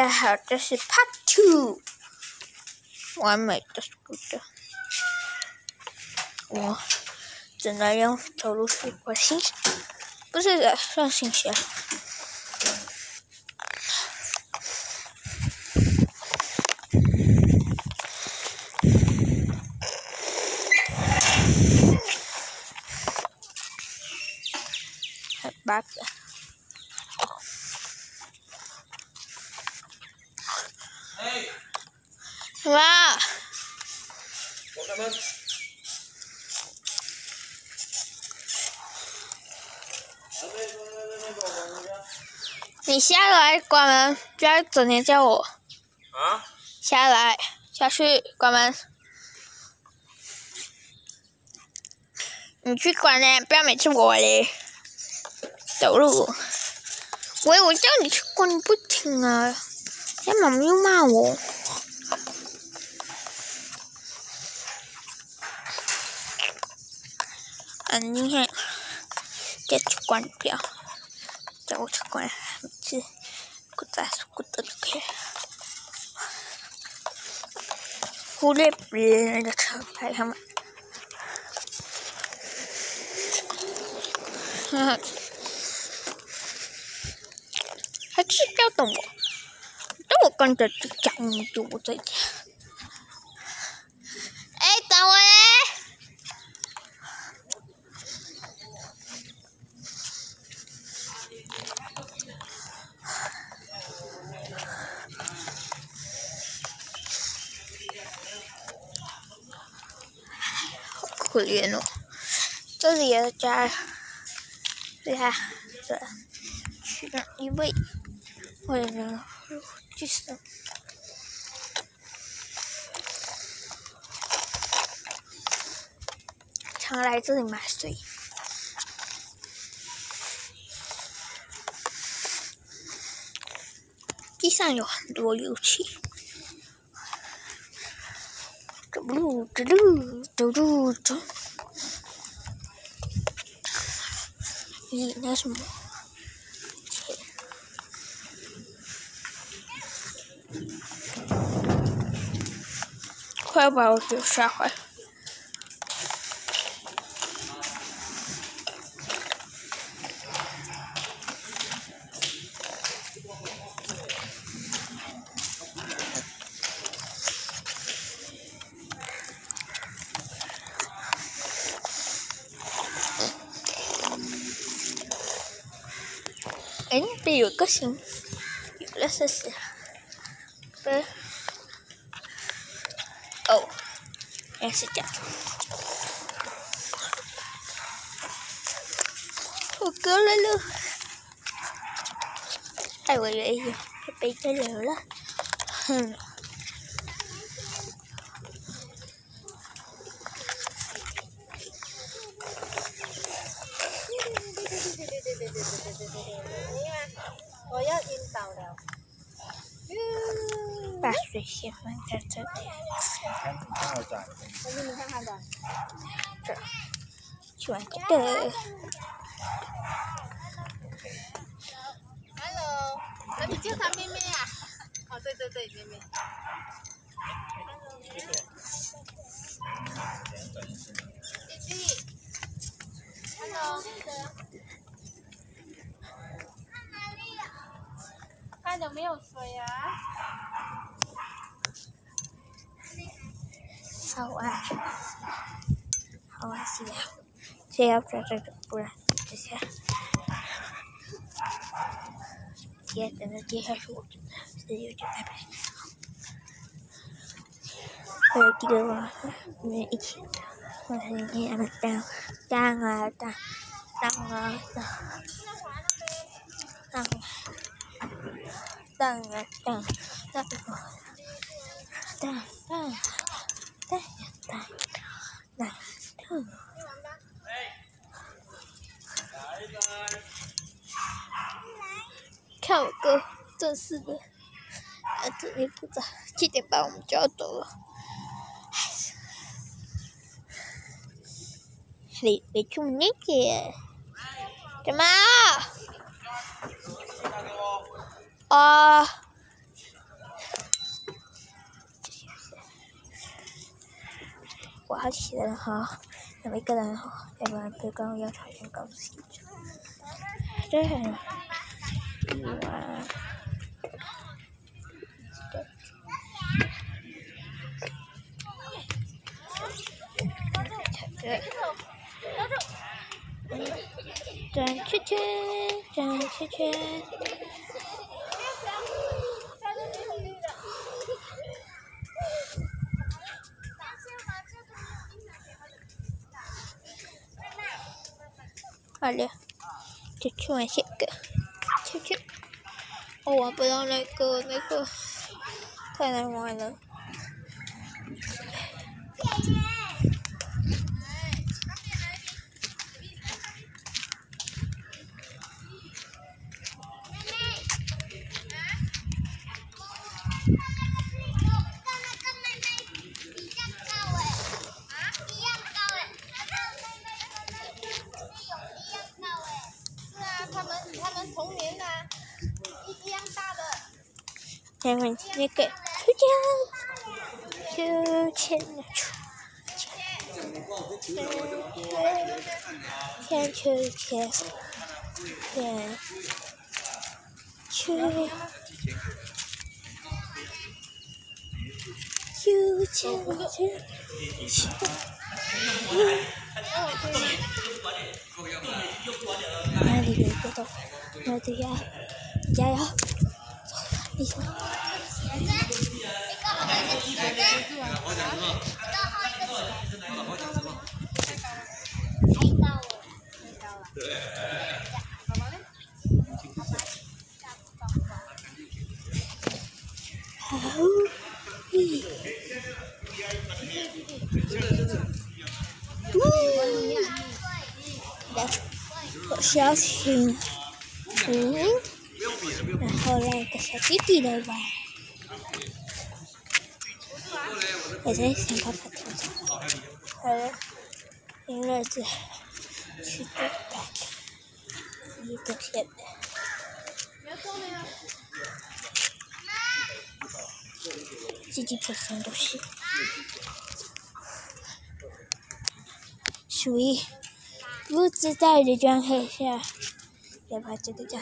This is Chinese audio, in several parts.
大家好，这是 Part Two，完美的 scooter。我只能用走路是我心，不是的，算心血。八个。什么？你下来关门，不要整天叫我。啊？下来，下去关门。你去关呢，不要每次我嘞。走路。喂，我叫你去关，你不听啊！他妈妈又骂我。嗯，你看，再去关掉，叫我去关，去，不打是不打就可以。忽略别人的车牌他们。哈哈。还是要等我，等我跟着讲就不在家。可怜哦，这里也是家，对呀，这去了一位。为了就是，常来这里买水。地上有很多油漆。走路，走路，走路，走。咦，那什么？快把我给摔坏了！哎，这有个星，有了试试，不。哦，也是这样。我哥来了，哎，我爷爷被带走了，哼。我要晕倒了。把水先放在这里。我给你看看的。这，喜欢这个。Hello，那你叫他妹妹啊？哦，对对对，妹妹。弟弟。Hello。看哪里？看有没有水啊？好啊，好啊，行，先要抓这个，不然这些，接着接下去我真的是有点害怕。还有这个嘛，我们一起，我看你俺们当当啊当当啊当当当啊当当当四点，呃，这也不早，七点半我们就要走了。哎呀，你没出我们那边干嘛？啊，我好起来了哈。那么一个人哈，要不然别跟我聊天，跟我自己讲。对。转圈圈，转圈圈。好了，就去玩这个，去去。我玩不到那个那个，太难玩了，那个太难玩了。下面那个出奖，就签了出，签出签，签出，就签了签，哪里有个洞？哪里呀？加油！你说。好，咦，来，我小心，嗯，然后来个小弟弟来玩，我在想办法调整，好了，现在是去做蛋，一个现在。基本都是，属于不知道的状态下要把这个讲。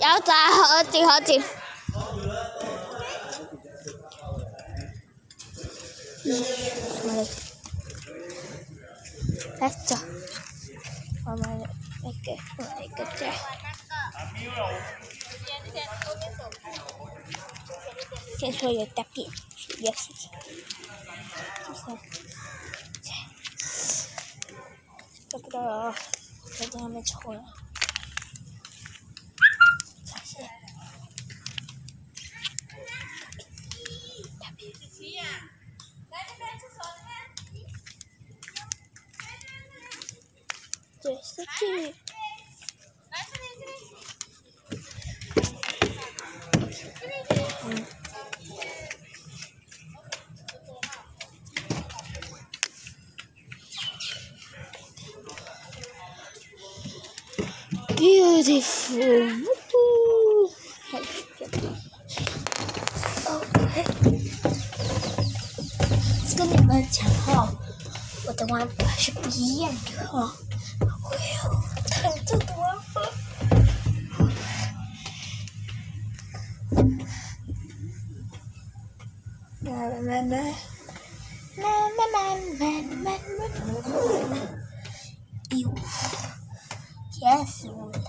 要抓好紧好紧。来走，慢慢的。那个，那个在。先说有大便，也是。就是，找不到了，在这上面抽了。发现。大便。对，是去。嗯。Beautiful，呜呼，还是这个。OK，跟你们讲哈，我的玩法是不一样的哈。慢慢慢，慢慢慢慢慢慢。哎呦，甜死我了！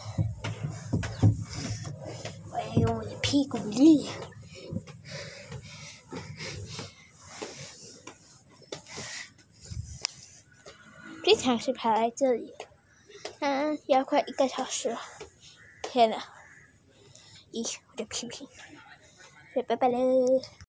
我要用我的屁股力。这场是排在这里。嗯，要快一个小时了，天呐！咦，我的屁屁，拜拜了。